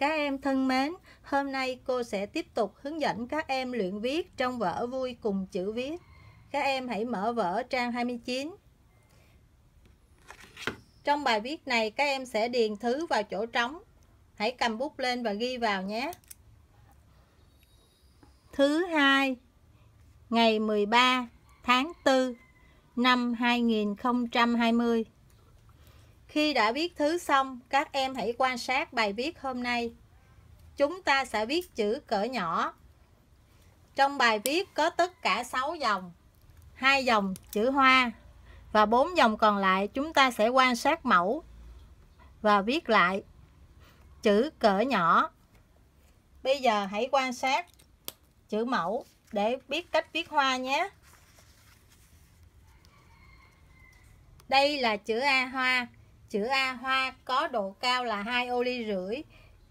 Các em thân mến, hôm nay cô sẽ tiếp tục hướng dẫn các em luyện viết trong vở vui cùng chữ viết. Các em hãy mở vở trang 29. Trong bài viết này các em sẽ điền thứ vào chỗ trống. Hãy cầm bút lên và ghi vào nhé. Thứ hai, ngày 13 tháng 4 năm 2020. Khi đã viết thứ xong, các em hãy quan sát bài viết hôm nay. Chúng ta sẽ viết chữ cỡ nhỏ. Trong bài viết có tất cả 6 dòng, hai dòng chữ hoa và bốn dòng còn lại chúng ta sẽ quan sát mẫu và viết lại chữ cỡ nhỏ. Bây giờ hãy quan sát chữ mẫu để biết cách viết hoa nhé. Đây là chữ A hoa. Chữ A hoa có độ cao là 2 ô ly rưỡi,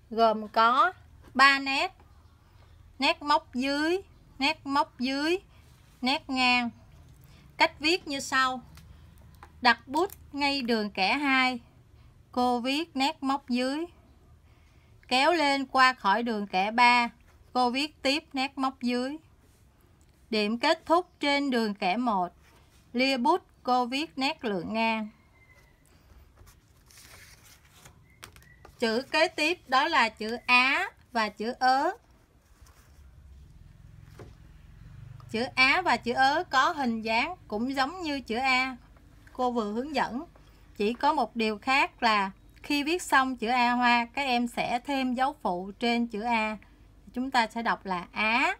gồm có 3 nét. Nét móc dưới, nét móc dưới, nét ngang. Cách viết như sau. Đặt bút ngay đường kẻ 2. Cô viết nét móc dưới. Kéo lên qua khỏi đường kẻ 3. Cô viết tiếp nét móc dưới. Điểm kết thúc trên đường kẻ 1. Lia bút cô viết nét lượng ngang. Chữ kế tiếp đó là chữ Á và chữ ớ. Chữ Á và chữ ớ có hình dáng cũng giống như chữ A. Cô vừa hướng dẫn. Chỉ có một điều khác là khi viết xong chữ A hoa, các em sẽ thêm dấu phụ trên chữ A. Chúng ta sẽ đọc là Á.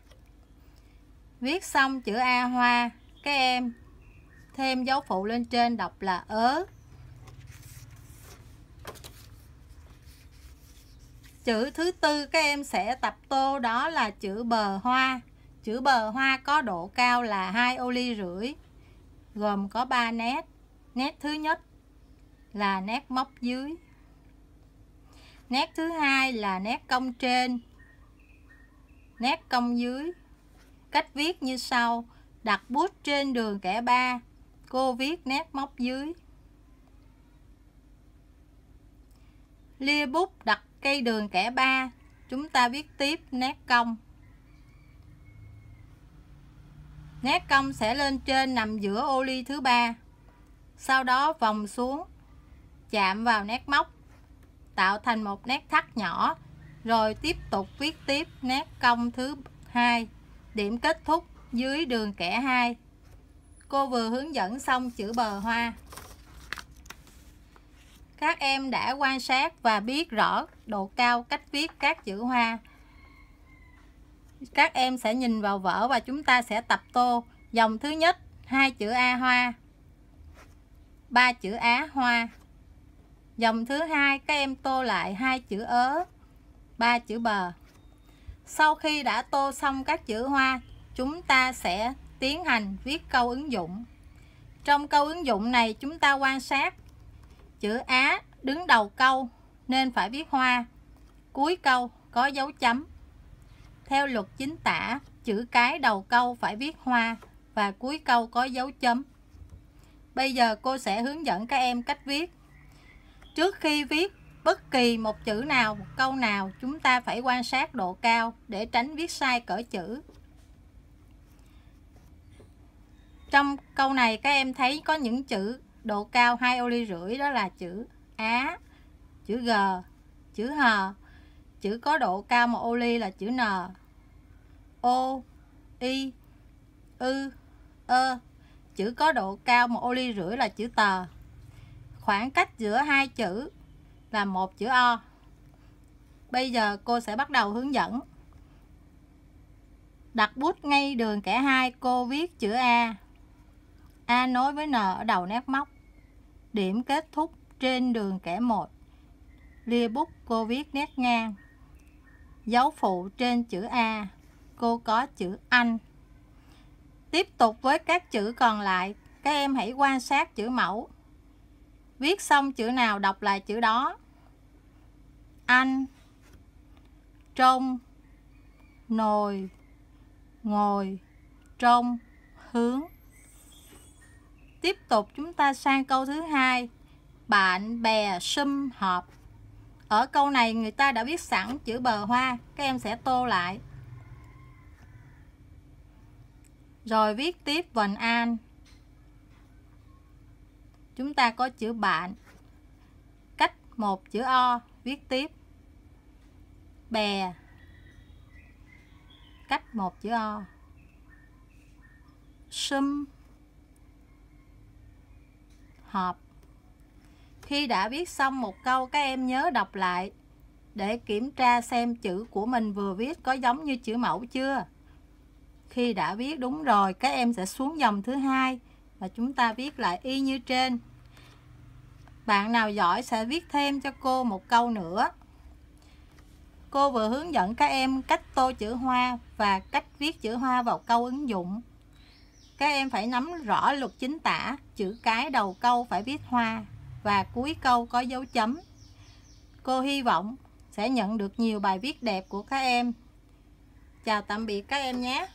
Viết xong chữ A hoa, các em thêm dấu phụ lên trên đọc là ớ. Chữ thứ tư các em sẽ tập tô đó là chữ bờ hoa. Chữ bờ hoa có độ cao là hai ô ly rưỡi, gồm có 3 nét. Nét thứ nhất là nét móc dưới. Nét thứ hai là nét cong trên. Nét cong dưới. Cách viết như sau: đặt bút trên đường kẻ ba cô viết nét móc dưới. Lia bút đặt cây đường kẻ 3, chúng ta viết tiếp nét cong. Nét cong sẽ lên trên nằm giữa ô ly thứ ba. Sau đó vòng xuống, chạm vào nét móc, tạo thành một nét thắt nhỏ, rồi tiếp tục viết tiếp nét cong thứ hai, điểm kết thúc dưới đường kẻ 2. Cô vừa hướng dẫn xong chữ bờ hoa. Các em đã quan sát và biết rõ độ cao cách viết các chữ hoa. Các em sẽ nhìn vào vở và chúng ta sẽ tập tô. Dòng thứ nhất, hai chữ A hoa. ba chữ Á hoa. Dòng thứ hai các em tô lại hai chữ ớ, ba chữ bờ. Sau khi đã tô xong các chữ hoa, chúng ta sẽ tiến hành viết câu ứng dụng. Trong câu ứng dụng này chúng ta quan sát chữ Á đứng đầu câu nên phải viết hoa, cuối câu có dấu chấm. Theo luật chính tả, chữ cái đầu câu phải viết hoa và cuối câu có dấu chấm. Bây giờ cô sẽ hướng dẫn các em cách viết. Trước khi viết bất kỳ một chữ nào, một câu nào, chúng ta phải quan sát độ cao để tránh viết sai cỡ chữ. Trong câu này các em thấy có những chữ độ cao hai ô ly rưỡi đó là chữ Á, chữ G, chữ H. Chữ có độ cao một ô ly là chữ N. O, Y, Ư, Ơ. Chữ có độ cao một ô ly rưỡi là chữ Tờ. Khoảng cách giữa hai chữ là một chữ O. Bây giờ cô sẽ bắt đầu hướng dẫn. Đặt bút ngay đường kẻ hai cô viết chữ A. A nối với N ở đầu nét móc. Điểm kết thúc trên đường kẻ 1. Lia bút cô viết nét ngang. Dấu phụ trên chữ A, cô có chữ Anh. Tiếp tục với các chữ còn lại, các em hãy quan sát chữ mẫu. Viết xong chữ nào đọc lại chữ đó. Anh, trong, nồi, ngồi, trong, hướng. Tiếp tục chúng ta sang câu thứ hai. Bạn bè sum họp. ở câu này người ta đã viết sẵn chữ bờ hoa, các em sẽ tô lại. Rồi viết tiếp vần an. Chúng ta có chữ bạn. Cách một chữ o, viết tiếp. Bè. Cách một chữ o. Sum Hợp. khi đã viết xong một câu, các em nhớ đọc lại để kiểm tra xem chữ của mình vừa viết có giống như chữ mẫu chưa. Khi đã viết đúng rồi, các em sẽ xuống dòng thứ hai và chúng ta viết lại y như trên. Bạn nào giỏi sẽ viết thêm cho cô một câu nữa. Cô vừa hướng dẫn các em cách tô chữ hoa và cách viết chữ hoa vào câu ứng dụng các em phải nắm rõ luật chính tả, chữ cái đầu câu phải viết hoa và cuối câu có dấu chấm. Cô hy vọng sẽ nhận được nhiều bài viết đẹp của các em. Chào tạm biệt các em nhé.